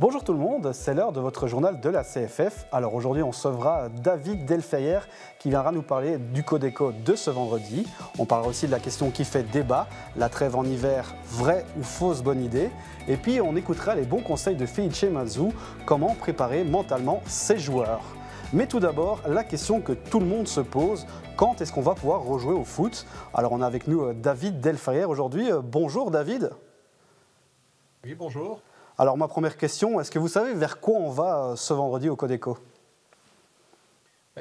Bonjour tout le monde, c'est l'heure de votre journal de la CFF. Alors aujourd'hui, on sauvera David Delfeyer qui viendra nous parler du Codeco de ce vendredi. On parlera aussi de la question qui fait débat, la trêve en hiver, vraie ou fausse bonne idée. Et puis on écoutera les bons conseils de Feiichi Mazu, comment préparer mentalement ses joueurs. Mais tout d'abord, la question que tout le monde se pose, quand est-ce qu'on va pouvoir rejouer au foot? Alors on a avec nous euh, David Delfeyer aujourd'hui. Euh, bonjour David. Oui, bonjour. Alors ma première question, est-ce que vous savez vers quoi on va euh, ce vendredi au Codeco?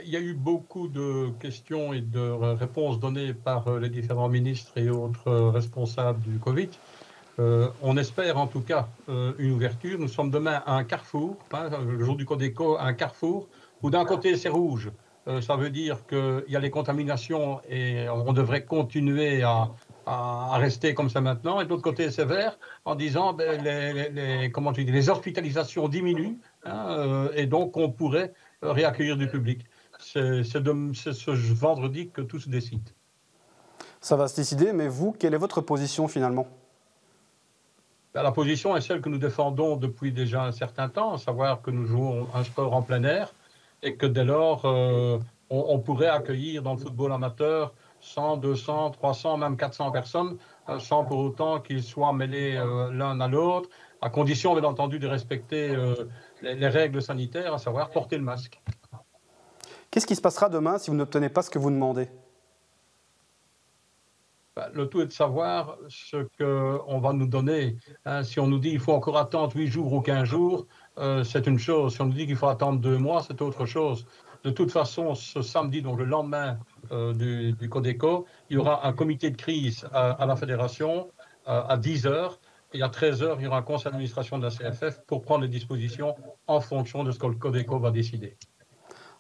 Il y a eu beaucoup de questions et de réponses données par euh, les différents ministres et autres euh, responsables du Covid. on espère en tout cas une ouverture. Nous sommes demain à un carrefour, hein, le jour du Codeco, un carrefour, où d'un côté c'est rouge, ça veut dire qu'il y a les contaminations et on devrait continuer à, à, rester comme ça maintenant, et de l'autre côté sévère en disant ben, les, les, comment dis, les hospitalisations diminuent hein, euh, et donc on pourrait réaccueillir du public. C'est ce vendredi que tout se décide. Ça va se décider, mais vous, quelle est votre position finalement? Ben, La position est celle que nous défendons depuis déjà un certain temps, à savoir que nous jouons un sport en plein air et que dès lors, euh, on, on, pourrait accueillir dans le football amateur 100, 200, 300, même 400 personnes, euh, sans pour autant qu'ils soient mêlés euh, l'un à l'autre, à condition, bien entendu, de respecter euh, les, règles sanitaires, à savoir porter le masque. Qu'est-ce qui se passera demain si vous n'obtenez pas ce que vous demandez? Bah, le tout est de savoir ce qu'on va nous donner. Hein. si on nous dit qu'il faut encore attendre 8 jours ou 15 jours, c'est une chose. Si on nous dit qu'il faut attendre 2 mois, c'est autre chose. De toute façon, ce samedi, donc le lendemain euh, du, du, Codeco, il y aura un comité de crise à, la fédération euh, à 10 heures. Et à 13 heures, il y aura un conseil d'administration de la CFF pour prendre les dispositions en fonction de ce que le Codeco va décider.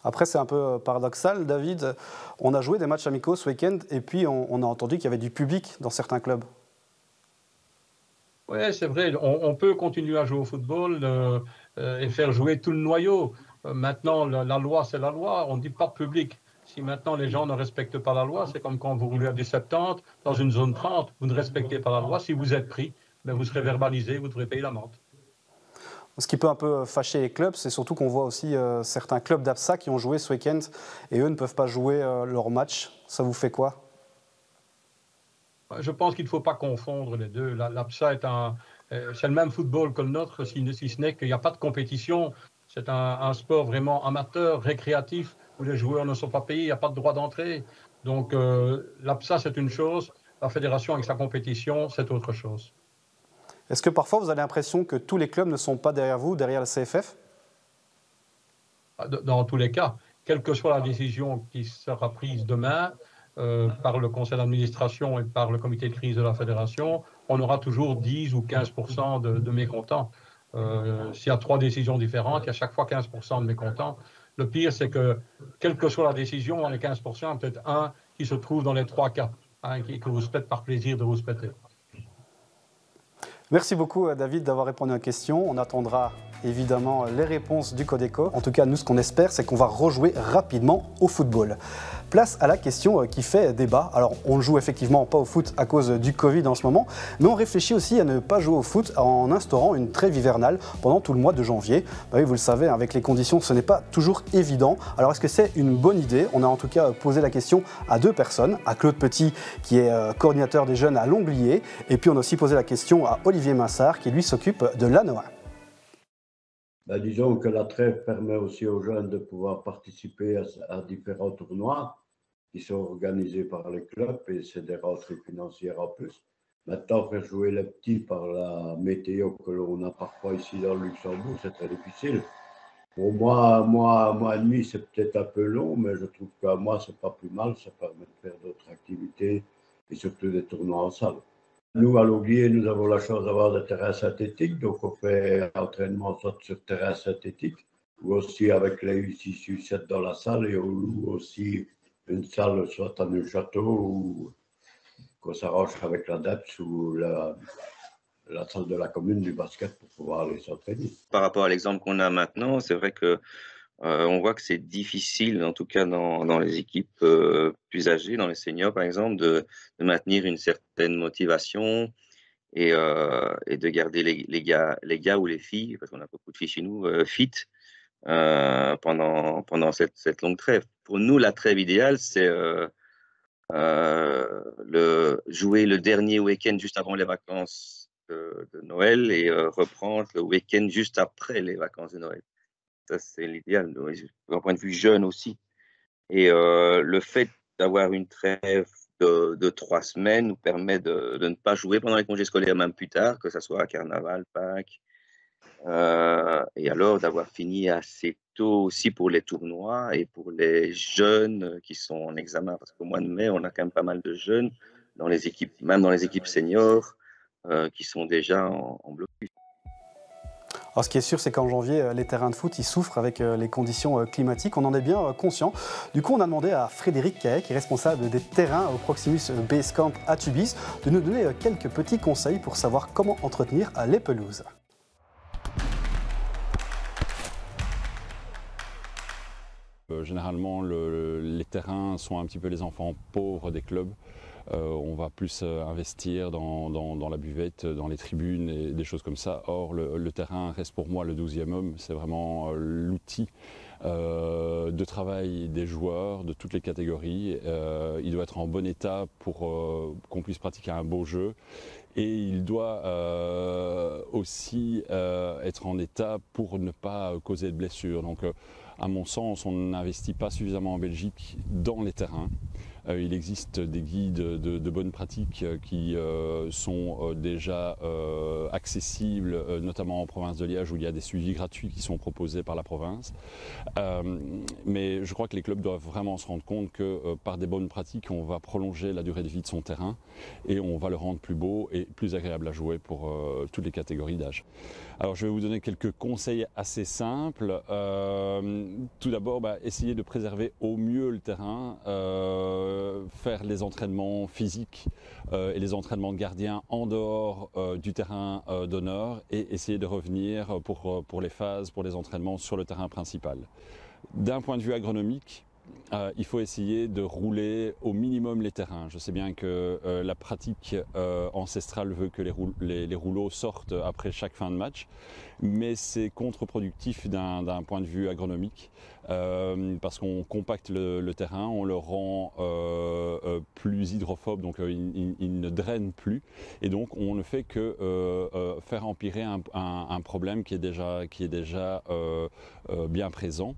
Après, c'est un peu euh, paradoxal, David. On a joué des matchs amicaux ce week-end et puis on, a entendu qu'il y avait du public dans certains clubs. Oui, c'est vrai. On, peut continuer à jouer au football et faire jouer tout le noyau. Euh, maintenant, la, loi, c'est la loi. On ne dit pas public. Si maintenant les gens ne respectent pas la loi, c'est comme quand vous roulez à du 70 dans une zone 30, vous ne respectez pas la loi. Si vous êtes pris, ben vous serez verbalisé, vous devrez payer l'amende. Ce qui peut un peu fâcher les clubs, c'est surtout qu'on voit aussi euh, certains clubs d'APSA qui ont joué ce week-end et eux ne peuvent pas jouer euh, leur match. Ça vous fait quoi? Je pense qu'il ne faut pas confondre les deux. L'APSA est un, c'est le même football que le nôtre, si, si ce n'est qu'il n'y a pas de compétition. C'est un, sport vraiment amateur, récréatif, où les joueurs ne sont pas payés, il n'y a pas de droit d'entrée. Donc euh, l'APSA, c'est une chose, la fédération avec sa compétition, c'est autre chose. Est-ce que parfois vous avez l'impression que tous les clubs ne sont pas derrière vous, derrière la CFF ah, Dans tous les cas, quelle que soit la décision qui sera prise demain euh, par le conseil d'administration et par le comité de crise de la fédération, on aura toujours 10 ou 15 de, de mécontents. Euh, s'il y a trois décisions différentes, il y a chaque fois 15% de mécontents. Le pire, c'est que, quelle que soit la décision, dans les 15%, peut-être un qui se trouve dans les trois cas, hein, qui, que vous se par plaisir de vous se Merci beaucoup, euh, David, d'avoir répondu à la question. On attendra évidemment les réponses du Codeco. En tout cas, nous, ce qu'on espère, c'est qu'on va rejouer rapidement au football. Place à la question euh, qui fait débat. Alors, on ne joue effectivement pas au foot à cause du Covid en ce moment, mais on réfléchit aussi à ne pas jouer au foot en instaurant une trêve hivernale pendant tout le mois de janvier. Bah vous le savez, avec les conditions, ce n'est pas toujours évident. Alors, est-ce que c'est une bonne idée? On a en tout cas posé la question à deux personnes, à Claude Petit, qui est euh, coordinateur des jeunes à Lomblier, et puis on a aussi posé la question à Olivier Massard, qui lui s'occupe de l'ANOA. Ben, disons que la trêve permet aussi aux jeunes de pouvoir participer à, différents tournois qui sont organisés par les clubs et c'est des rentrées financières en plus. Maintenant, faire jouer les petits par la météo que l'on a parfois ici dans le Luxembourg, c'est très difficile. Pour moi, un mois, et demi, c'est peut-être un peu long, mais je trouve qu'un mois, c'est pas plus mal. Ça permet de faire d'autres activités et surtout des tournois en salle. Nous, à Loguier, nous avons la chance d'avoir des terrains synthétiques, donc on fait l'entraînement soit sur terrain synthétique, ou aussi avec les U6, U7 dans la salle, et on loue aussi une salle soit dans un château, ou qu'on s'arrange avec la DEPS ou la, la salle de la commune du basket pour pouvoir aller s'entraîner. Par rapport à l'exemple qu'on a maintenant, c'est vrai que euh, on voit que c'est difficile, en tout cas dans, les équipes euh, plus âgées, dans les seniors par exemple, de, de, maintenir une certaine motivation et, de garder les, gars, ou les filles, parce qu'on a beaucoup de filles chez nous, fit pendant, pendant cette, longue trêve. Pour nous, la trêve idéale, c'est jouer le dernier week-end juste avant les vacances de, Noël et reprendre le week-end juste après les vacances de Noël. Ça, c'est l'idéal, d'un point de vue jeune aussi. Et le fait d'avoir une trêve de, trois semaines nous permet de, ne pas jouer pendant les congés scolaires, même plus tard, que ce soit à Carnaval, Pâques. et alors d'avoir fini assez tôt aussi pour les tournois et pour les jeunes qui sont en examen. Parce qu'au mois de mai, on a quand même pas mal de jeunes, dans les équipes, même dans les équipes seniors, qui sont déjà en, en blocus. Alors, ce qui est sûr, c'est qu'en janvier, euh, les terrains de foot, ils souffrent avec euh, les conditions euh, climatiques. On en est bien conscient. Du coup, on a demandé à Frédéric Cahet, qui est responsable des terrains au Proximus Base Camp à Tubis, de nous donner quelques petits conseils pour savoir comment entretenir les pelouses. généralement, les terrains sont un petit peu les enfants pauvres des clubs. Euh, on va plus euh, investir dans, la buvette, dans les tribunes et des choses comme ça. Or, le, terrain reste pour moi le 12e homme. C'est vraiment euh, l'outil de travail des joueurs de toutes les catégories. il doit être en bon état pour qu'on puisse pratiquer un beau jeu. Et il doit aussi être en état pour ne pas causer de blessures. Donc, à mon sens, on n'investit pas suffisamment en Belgique dans les terrains. Euh, il existe des guides de, bonnes pratiques euh, qui euh, sont déjà accessibles, notamment en province de Liège où il y a des suivis gratuits qui sont proposés par la province. mais je crois que les clubs doivent vraiment se rendre compte que par des bonnes pratiques, on va prolonger la durée de vie de son terrain et on va le rendre plus beau et plus agréable à jouer pour toutes les catégories d'âge. Alors je vais vous donner quelques conseils assez simples. tout d'abord, bah, essayez de préserver au mieux le terrain. Euh, faire les entraînements physiques euh, et les entraînements de gardien en dehors euh, du terrain d'honneur et essayer de revenir pour, pour les phases, pour les entraînements sur le terrain principal. D'un point de vue agronomique, euh, il faut essayer de rouler au minimum les terrains. Je sais bien que euh, la pratique euh, ancestrale veut que les, rouleaux sortent après chaque fin de match, mais c'est contre-productif d'un point de vue agronomique parce qu'on compacte le, terrain, on le rend plus hydrophobe, donc il, ne draine plus, et donc on ne fait que faire empirer un, problème qui est déjà, qui est déjà bien présent.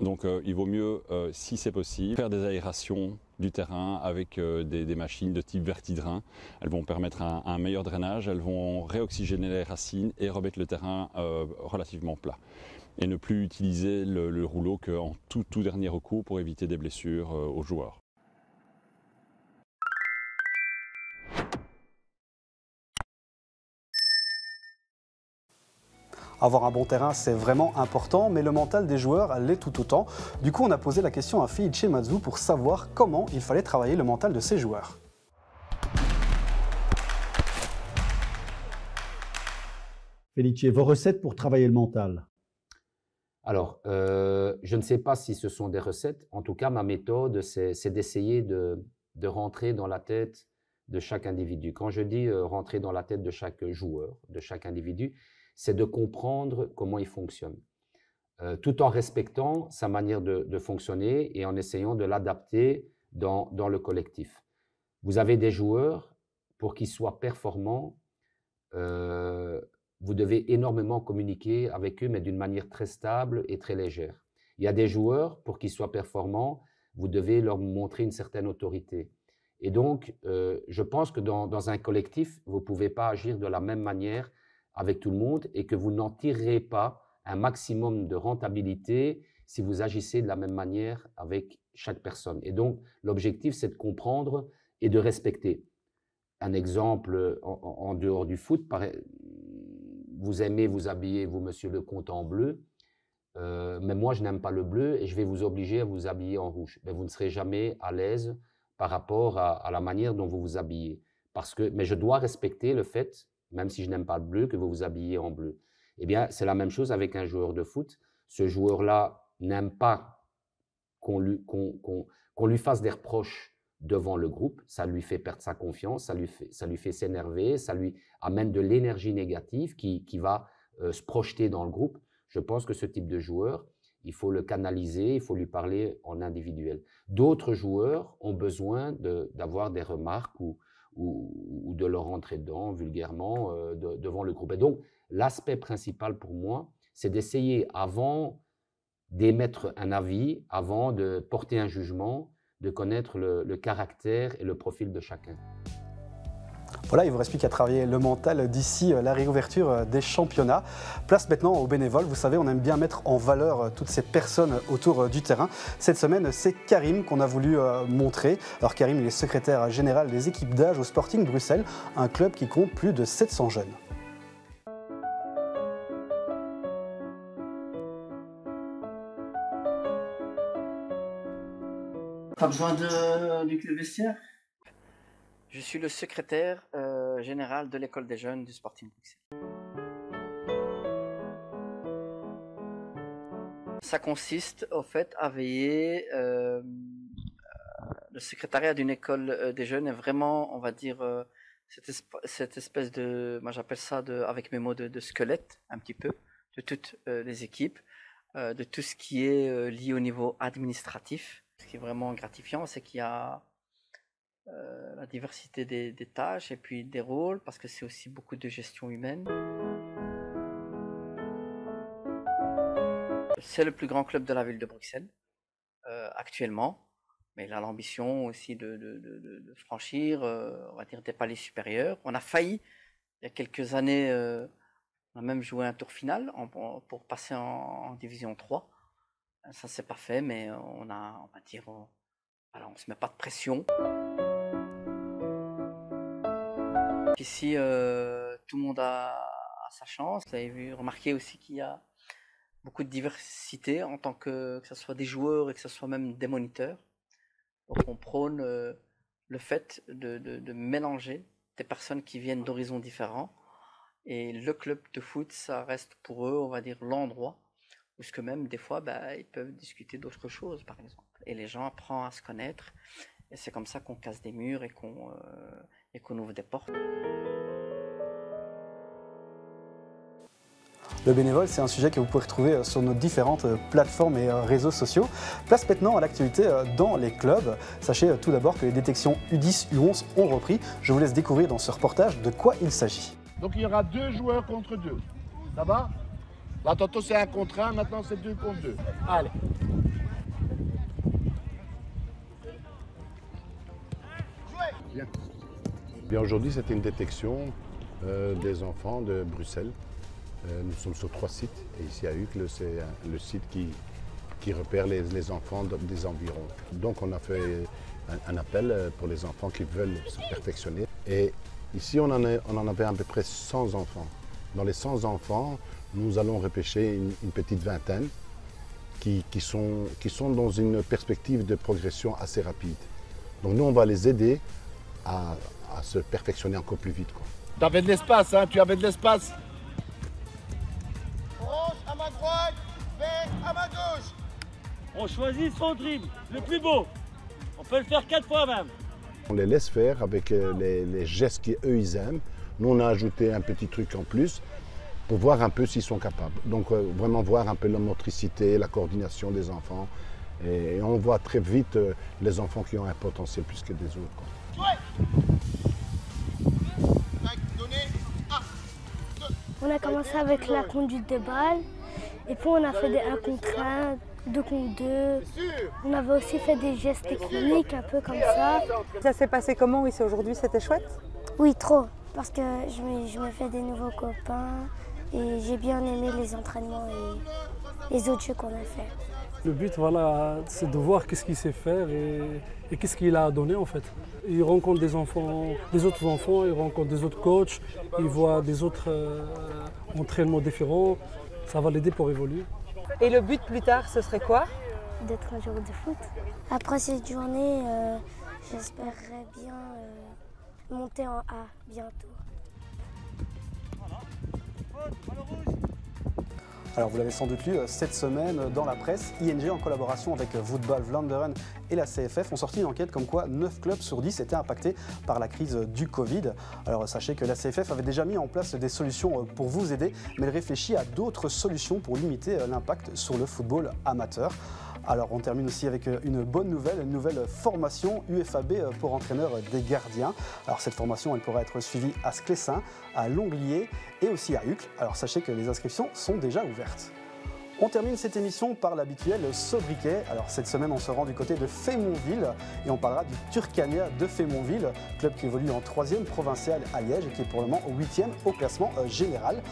Donc euh, il vaut mieux, euh, si c'est possible, faire des aérations du terrain avec euh, des, machines de type vertidrain. Elles vont permettre un, meilleur drainage, elles vont réoxygéner les racines et remettre le terrain relativement plat. Et ne plus utiliser le, le rouleau qu'en tout, tout dernier recours pour éviter des blessures aux joueurs. Avoir un bon terrain, c'est vraiment important, mais le mental des joueurs l'est tout autant. Du coup, on a posé la question à Felice Mazou pour savoir comment il fallait travailler le mental de ses joueurs. Felice, vos recettes pour travailler le mental? Alors, euh, je ne sais pas si ce sont des recettes. En tout cas, ma méthode, c'est d'essayer de, rentrer dans la tête de chaque individu. Quand je dis euh, rentrer dans la tête de chaque joueur, de chaque individu, c'est de comprendre comment il fonctionne, euh, tout en respectant sa manière de, fonctionner et en essayant de l'adapter dans, le collectif. Vous avez des joueurs, pour qu'ils soient performants, euh, vous devez énormément communiquer avec eux, mais d'une manière très stable et très légère. Il y a des joueurs, pour qu'ils soient performants, vous devez leur montrer une certaine autorité. Et donc, euh, je pense que dans, dans, un collectif, vous ne pouvez pas agir de la même manière avec tout le monde et que vous n'en tirerez pas un maximum de rentabilité si vous agissez de la même manière avec chaque personne. Et donc, l'objectif, c'est de comprendre et de respecter. Un exemple en, dehors du foot, vous aimez vous habiller, vous, monsieur le comte, en bleu, euh, mais moi, je n'aime pas le bleu et je vais vous obliger à vous habiller en rouge. Mais vous ne serez jamais à l'aise par rapport à, à, la manière dont vous vous habillez. Parce que, mais je dois respecter le fait même si je n'aime pas le bleu, que vous vous habillez en bleu. Eh bien, c'est la même chose avec un joueur de foot. Ce joueur-là n'aime pas qu'on lui, fasse des reproches devant le groupe, ça lui fait perdre sa confiance, ça lui fait, s'énerver, ça lui amène de l'énergie négative qui, qui va euh, se projeter dans le groupe. Je pense que ce type de joueur, il faut le canaliser, il faut lui parler en individuel. D'autres joueurs ont besoin d'avoir des remarques ou, ou, de leur rentrer dedans vulgairement euh, devant le groupe. Et donc, l'aspect principal pour moi, c'est d'essayer avant d'émettre un avis, avant de porter un jugement, de connaître le, caractère et le profil de chacun. Voilà, il vous reste plus qu'à travailler le mental d'ici euh, la réouverture euh, des championnats. Place maintenant aux bénévoles. Vous savez, on aime bien mettre en valeur euh, toutes ces personnes autour du terrain. Cette semaine, c'est Karim qu'on a voulu montrer. Alors Karim, il est secrétaire général des équipes d'âge au Sporting Bruxelles, un club qui compte plus de 700 jeunes. Pas besoin de, club vestiaire? Je suis le secrétaire euh, général de l'école des jeunes du Sporting Bruxelles. Ça consiste au fait à veiller. Euh, le secrétariat d'une école euh, des jeunes est vraiment, on va dire, cette, espèce de, moi j'appelle ça de, avec mes mots de, squelette, un petit peu, de toutes les équipes, de tout ce qui est lié au niveau administratif ce qui est vraiment gratifiant, c'est qu'il y a euh, la diversité des, tâches et puis des rôles, parce que c'est aussi beaucoup de gestion humaine. C'est le plus grand club de la ville de Bruxelles, euh, actuellement, mais il a l'ambition aussi de, franchir, euh, on va dire, des paliers supérieurs. On a failli, il y a quelques années, on a même joué un tour final pour passer en, Division 3. Ça, c'est pas fait, mais on a, on va dire, alors on se met pas de pression. Ici, euh, tout le monde a, sa chance. Vous avez vu, remarqué aussi qu'il y a beaucoup de diversité en tant que, que ce soit des joueurs et que ce soit même des moniteurs. Donc on prône euh, le fait de, de, mélanger des personnes qui viennent d'horizons différents. Et le club de foot, ça reste pour eux, on va dire, l'endroit que même des fois, bah, ils peuvent discuter d'autres choses, par exemple. Et les gens apprennent à se connaître, et c'est comme ça qu'on casse des murs et qu'on euh, qu'on ouvre des portes. Le bénévole, c'est un sujet que vous pouvez retrouver euh, sur nos différentes euh, plateformes et réseaux sociaux. Place maintenant à l'actualité dans les clubs. Sachez tout d'abord que les détections U10, U11 ont repris. Je vous laisse découvrir dans ce reportage de quoi il s'agit. Donc il y aura deux joueurs contre deux. Ça va? Là, tantôt c'est un contre un, maintenant c'est deux contre deux. Allez. Bien. Bien aujourd'hui, c'était une détection euh, des enfants de Bruxelles. Euh, nous sommes sur trois sites et ici à Uccle, c'est le site qui, qui repère les, enfants des environs. Donc on a fait un, appel euh, pour les enfants qui veulent se perfectionner. Et ici, on en, on en avait à peu près 100 enfants. Dans les 100 enfants, nous allons repêcher une, petite vingtaine qui, sont, qui sont dans une perspective de progression assez rapide. Donc nous, on va les aider à, se perfectionner encore plus vite. Tu avais de l'espace, hein tu avais de l'espace. Orange à ma droite, vert à ma gauche. On choisit son dribble, le plus beau. On peut le faire quatre fois même. On les laisse faire avec euh, les, les gestes qu'eux, ils aiment. Nous, on a ajouté un petit truc en plus pour voir un peu s'ils sont capables. Donc euh, vraiment voir un peu la motricité, la coordination des enfants. Et, on voit très vite euh, les enfants qui ont un potentiel plus que des autres. On a commencé avec la conduite de balles, et puis on a fait des 1 contre 1, 2 contre 2. On avait aussi fait des gestes techniques, un peu comme ça. Ça s'est passé comment ici aujourd'hui C'était chouette? Oui, trop, parce que je me, je me fais des nouveaux copains. Et j'ai bien aimé les entraînements et les autres jeux qu'on a fait. Le but, voilà, c'est de voir qu'est-ce qu'il sait faire et, qu'est-ce qu'il a donné en fait. Il rencontre des enfants, des autres enfants, il rencontre des autres coachs, il voit des autres euh, entraînements différents. Ça va l'aider pour évoluer. Et le but plus tard, ce serait quoi? D'être un joueur de foot. Après cette journée, euh, j'espérerais bien euh, monter en A bientôt. Alors vous l'avez sans doute lu cette semaine dans la presse, ING en collaboration avec Voetbal Vlaanderen et la CFF ont sorti une enquête comme quoi 9 clubs sur 10 étaient impactés par la crise du Covid. Alors sachez que la CFF avait déjà mis en place des solutions pour vous aider, mais elle réfléchit à d'autres solutions pour limiter l'impact sur le football amateur. Alors on termine aussi avec une bonne nouvelle, une nouvelle formation UFAB pour entraîneurs des gardiens. Alors cette formation, elle pourra être suivie à Sclessin, à Longlier et aussi à Uccle. Alors sachez que les inscriptions sont déjà ouvertes. On termine cette émission par l'habituel sobriquet. Alors cette semaine, on se rend du côté de Fémonville et on parlera du Turcania de Fémonville, club qui évolue en 3e provincial à Liège et qui est pour le moment 8e au classement général.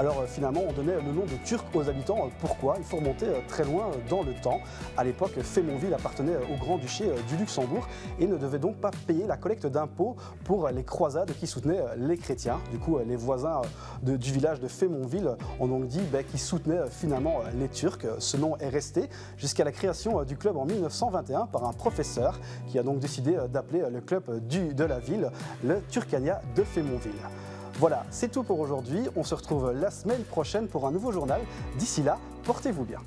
Alors euh, finalement, on donnait le nom de Turc aux habitants. Euh, pourquoi? Il faut remonter euh, très loin dans le temps. À l'époque, Fémonville appartenait au Grand-Duché du Luxembourg et ne devait donc pas payer la collecte d'impôts pour les croisades qui soutenaient les chrétiens. Du coup, les voisins du village de Fémonville ont donc dit ben, qu'ils soutenaient finalement les Turcs. Ce nom est resté jusqu'à la création du club en 1921 par un professeur qui a donc décidé d'appeler le club de la ville le Turcania de Fémonville. Voilà, c'est tout pour aujourd'hui. On se retrouve la semaine prochaine pour un nouveau journal. D'ici là, portez-vous bien.